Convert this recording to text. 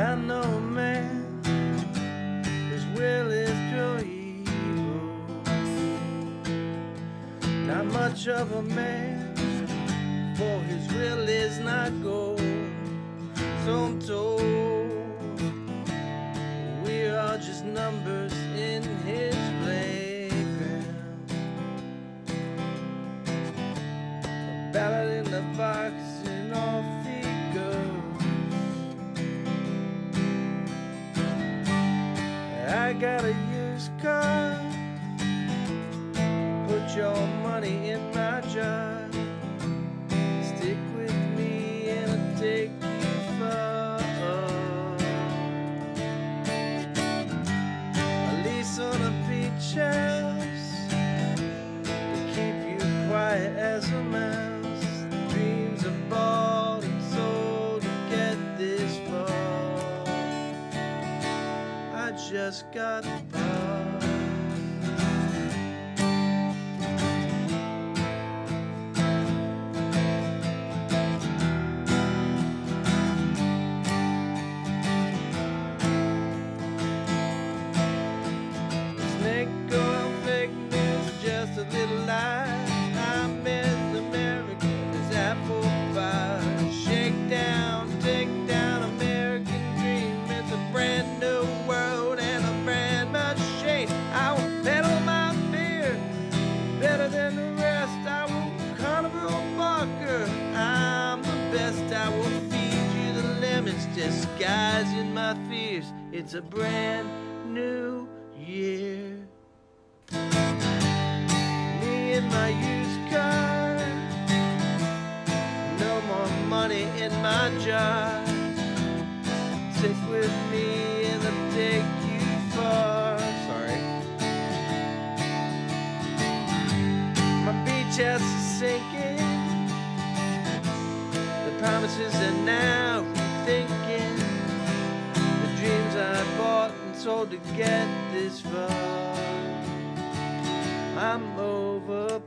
I know man whose will is pure. Not much of a man, for his will is not gold. So I'm told we are just numbers in his playground. A ballad in the box got a used car. Put your money in my jar. Stick with me and I'll take you far. A lease on a beach house to keep you quiet as a mouse. Just got by. Disguising my fears. It's a brand new year. Me and my used car. No more money in my jar. Stick with me and I'll take you far. Sorry. My beach house is sinking. The promises are now rethinking. Sold to get this far. I'm over